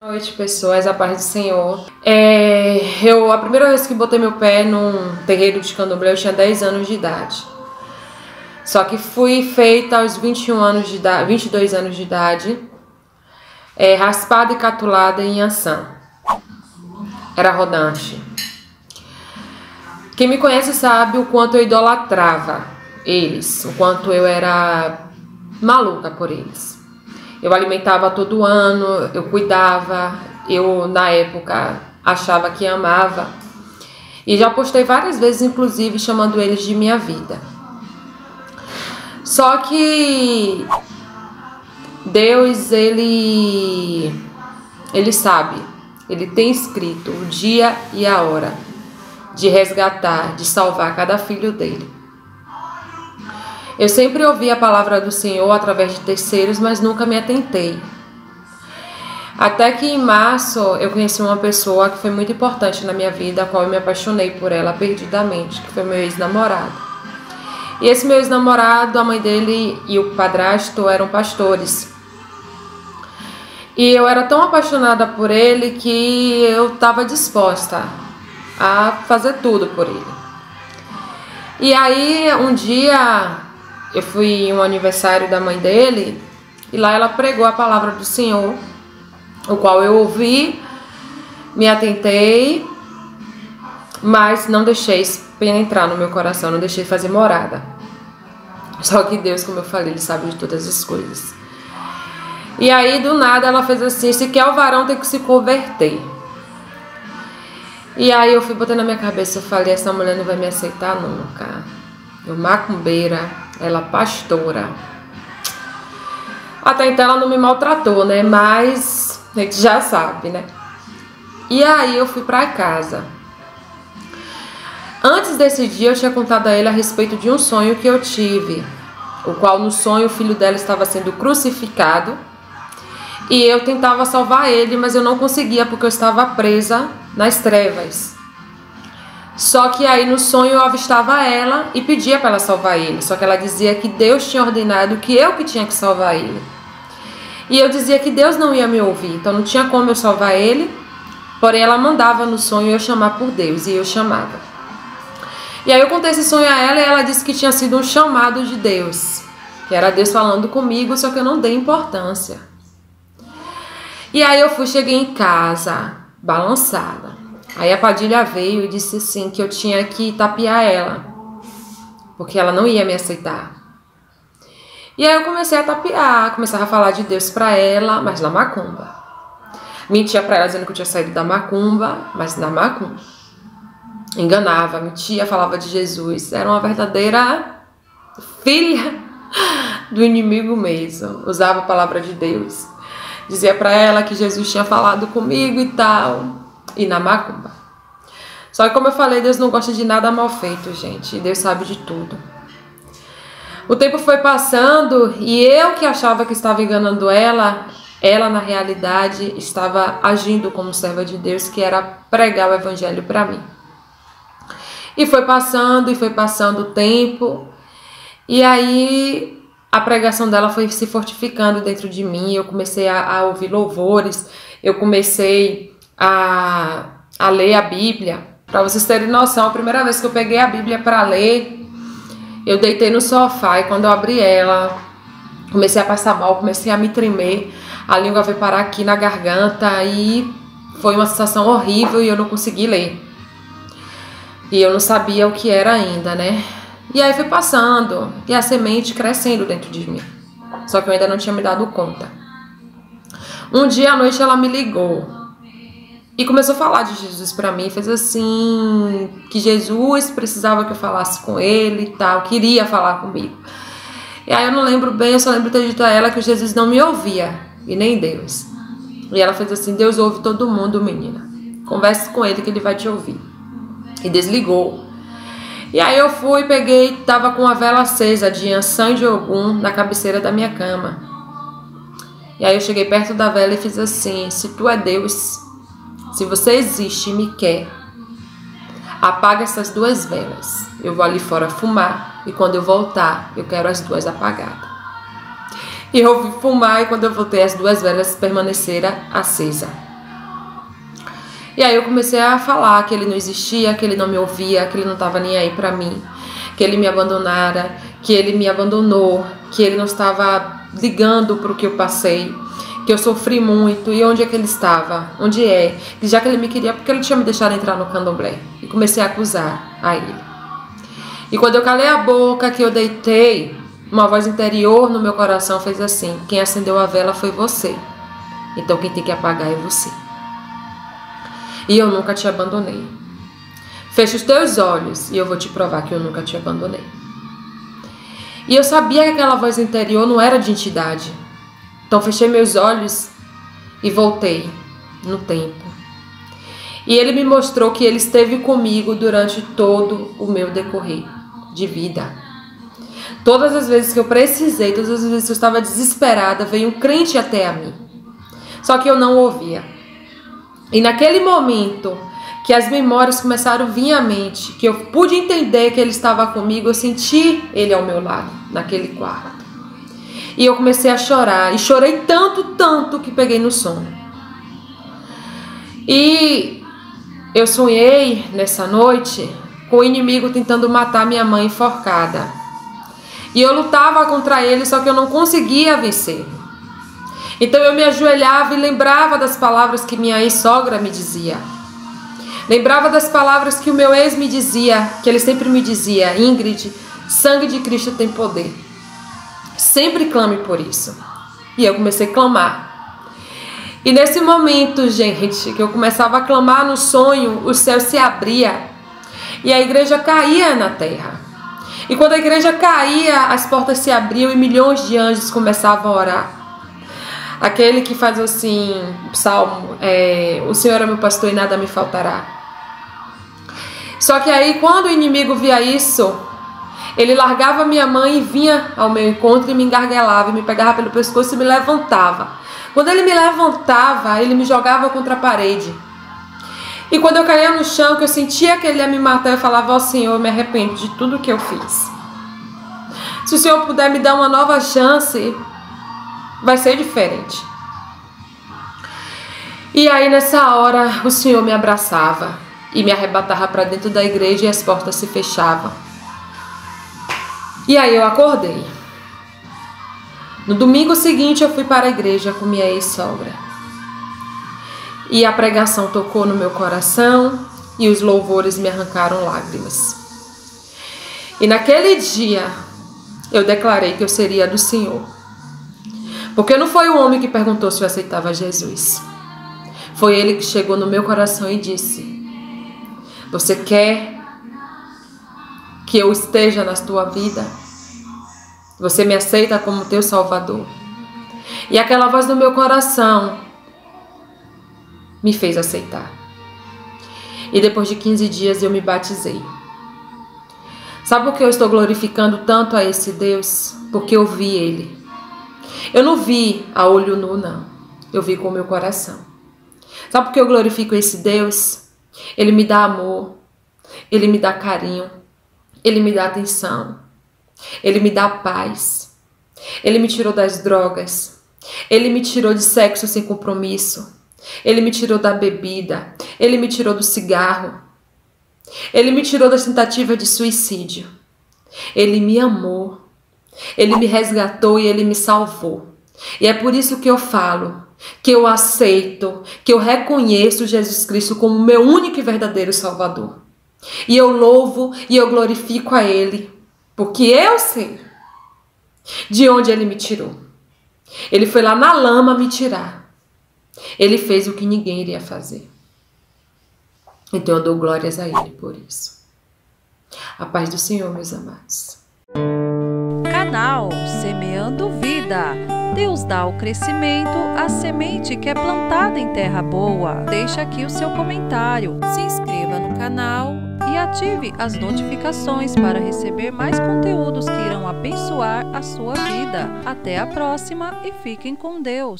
Boa noite, pessoas, a paz do Senhor. É, eu, a primeira vez que botei meu pé num terreiro de candomblé, eu tinha 10 anos de idade. Só que fui feita aos 21 anos de idade, 22 anos de idade, é, raspada e catulada em Ansan. Era rodante. Quem me conhece sabe o quanto eu idolatrava eles, o quanto eu era maluca por eles. Eu alimentava todo ano, eu cuidava, eu na época achava que amava. E já postei várias vezes, inclusive, chamando eles de minha vida. Só que Deus, ele ele sabe, ele tem escrito o dia e a hora de resgatar, de salvar cada filho dele. Eu sempre ouvi a palavra do Senhor através de terceiros, mas nunca me atentei. Até que em março eu conheci uma pessoa que foi muito importante na minha vida, a qual eu me apaixonei por ela perdidamente, que foi meu ex-namorado. E esse meu ex-namorado, a mãe dele e o padrasto eram pastores. E eu era tão apaixonada por ele que eu estava disposta a fazer tudo por ele. E aí, um dia, eu fui em um aniversário da mãe dele e lá ela pregou a palavra do Senhor, o qual eu ouvi, me atentei, mas não deixei penetrar no meu coração, não deixei fazer morada. Só que Deus, como eu falei, Ele sabe de todas as coisas. E aí, do nada, ela fez assim: se quer o varão, tem que se converter. E aí eu fui botando na minha cabeça, eu falei, essa mulher não vai me aceitar nunca. Eu macumbeira, ela pastora. Até então ela não me maltratou, né? Mas a gente já sabe, né? E aí eu fui para casa. Antes desse dia eu tinha contado a ele a respeito de um sonho que eu tive, o qual no sonho o filho dela estava sendo crucificado e eu tentava salvar ele, mas eu não conseguia porque eu estava presa nas trevas. Só que aí no sonho eu avistava ela e pedia para ela salvar ele. Só que ela dizia que Deus tinha ordenado que eu que tinha que salvar ele. E eu dizia que Deus não ia me ouvir, então não tinha como eu salvar ele. Porém, ela mandava no sonho eu chamar por Deus e eu chamava. E aí eu contei esse sonho a ela e ela disse que tinha sido um chamado de Deus, que era Deus falando comigo, só que eu não dei importância. E aí eu fui, cheguei em casa, balançada. Aí a Padilha veio e disse assim que eu tinha que tapear ela, porque ela não ia me aceitar. E aí eu comecei a tapear, começava a falar de Deus para ela, mas na macumba. Mentia para ela dizendo que eu tinha saído da macumba, mas na macumba. Enganava, mentia, falava de Jesus. Era uma verdadeira filha do inimigo mesmo. Usava a palavra de Deus. Dizia para ela que Jesus tinha falado comigo e tal e na macumba. Só que, como eu falei, Deus não gosta de nada mal feito, gente. Deus sabe de tudo. O tempo foi passando e eu que achava que estava enganando ela, ela na realidade estava agindo como serva de Deus, que era pregar o evangelho para mim. E foi passando e foi passando o tempo. E aí a pregação dela foi se fortificando dentro de mim. Eu comecei a, a ouvir louvores, eu comecei a, a ler a Bíblia. Para vocês terem noção, a primeira vez que eu peguei a Bíblia para ler, eu deitei no sofá e quando eu abri ela, comecei a passar mal, comecei a me tremer, a língua veio parar aqui na garganta e foi uma sensação horrível e eu não consegui ler. E eu não sabia o que era ainda, né? E aí foi passando e a semente crescendo dentro de mim. Só que eu ainda não tinha me dado conta. Um dia à noite ela me ligou e começou a falar de Jesus para mim, fez assim, que Jesus precisava que eu falasse com ele e tal, queria falar comigo. E aí eu não lembro bem, eu só lembro ter dito a ela que Jesus não me ouvia, e nem Deus. E ela fez assim: Deus ouve todo mundo, menina. Converse com ele que ele vai te ouvir. E desligou. E aí eu fui, peguei, tava com a vela acesa de Ansan de Ogum na cabeceira da minha cama. E aí eu cheguei perto da vela e fiz assim: Se tu é Deus, se você existe e me quer, apaga essas duas velas. Eu vou ali fora fumar e quando eu voltar, eu quero as duas apagadas. E eu fui fumar e quando eu voltei, as duas velas permaneceram acesas. E aí eu comecei a falar que ele não existia, que ele não me ouvia, que ele não estava nem aí para mim, que ele me abandonara, que ele me abandonou, que ele não estava ligando para o que eu passei, que eu sofri muito e onde é que ele estava, onde é, e já que ele me queria, porque ele tinha me deixado entrar no candomblé. E comecei a acusar a ele. E quando eu calei a boca, que eu deitei, uma voz interior no meu coração fez assim: Quem acendeu a vela foi você. Então quem tem que apagar é você e eu nunca te abandonei. Feche os teus olhos e eu vou te provar que eu nunca te abandonei. E eu sabia que aquela voz interior não era de entidade. Então fechei meus olhos e voltei no tempo. E ele me mostrou que ele esteve comigo durante todo o meu decorrer de vida. Todas as vezes que eu precisei, todas as vezes que eu estava desesperada, veio um crente até a mim. Só que eu não ouvia. E naquele momento que as memórias começaram a vir à mente, que eu pude entender que ele estava comigo, eu senti ele ao meu lado, naquele quarto. E eu comecei a chorar, e chorei tanto, tanto que peguei no sono. E eu sonhei nessa noite com o inimigo tentando matar minha mãe enforcada. E eu lutava contra ele, só que eu não conseguia vencer. Então eu me ajoelhava e lembrava das palavras que minha ex-sogra me dizia. Lembrava das palavras que o meu ex me dizia, que ele sempre me dizia: Ingrid, sangue de Cristo tem poder. Sempre clame por isso. E eu comecei a clamar. E nesse momento, gente, que eu começava a clamar no sonho, o céu se abria e a igreja caía na terra. E quando a igreja caía, as portas se abriam e milhões de anjos começavam a orar. Aquele que faz assim, salmo, é, o Senhor é meu pastor e nada me faltará. Só que aí, quando o inimigo via isso, ele largava minha mãe e vinha ao meu encontro e me engarguelava, e me pegava pelo pescoço e me levantava. Quando ele me levantava, ele me jogava contra a parede. E quando eu caía no chão, que eu sentia que ele ia me matar, eu falava: Ó oh, Senhor, eu me arrependo de tudo que eu fiz. Se o Senhor puder me dar uma nova chance, vai ser diferente. E aí nessa hora o Senhor me abraçava e me arrebatava para dentro da igreja e as portas se fechavam. E aí eu acordei. No domingo seguinte eu fui para a igreja com minha ex-sogra. E a pregação tocou no meu coração e os louvores me arrancaram lágrimas. E naquele dia eu declarei que eu seria do Senhor porque não foi o homem que perguntou se eu aceitava Jesus. Foi ele que chegou no meu coração e disse: Você quer que eu esteja na tua vida? Você me aceita como teu Salvador? E aquela voz no meu coração me fez aceitar. E depois de 15 dias eu me batizei. Sabe por que eu estou glorificando tanto a esse Deus? Porque eu vi Ele. Eu não vi a olho nu, não. Eu vi com o meu coração. Sabe por que eu glorifico esse Deus? Ele me dá amor, ele me dá carinho, ele me dá atenção, ele me dá paz. Ele me tirou das drogas, ele me tirou de sexo sem compromisso, ele me tirou da bebida, ele me tirou do cigarro, ele me tirou das tentativas de suicídio. Ele me amou. Ele me resgatou e ele me salvou. E é por isso que eu falo, que eu aceito, que eu reconheço Jesus Cristo como meu único e verdadeiro Salvador. E eu louvo e eu glorifico a Ele, porque eu sei de onde Ele me tirou. Ele foi lá na lama me tirar. Ele fez o que ninguém iria fazer. Então eu dou glórias a Ele por isso. A paz do Senhor, meus amados canal Semeando Vida. Deus dá o crescimento à semente que é plantada em terra boa. Deixe aqui o seu comentário, se inscreva no canal e ative as notificações para receber mais conteúdos que irão abençoar a sua vida. Até a próxima e fiquem com Deus.